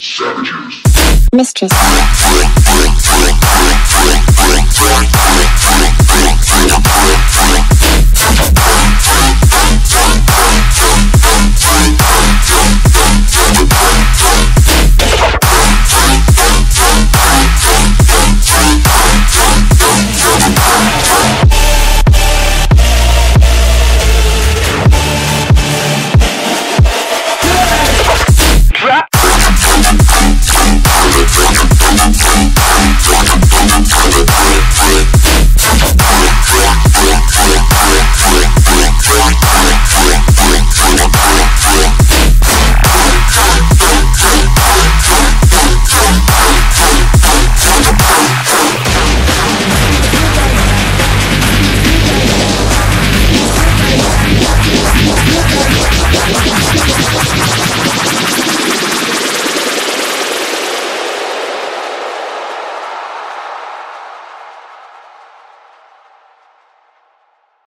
Savages. Mistress.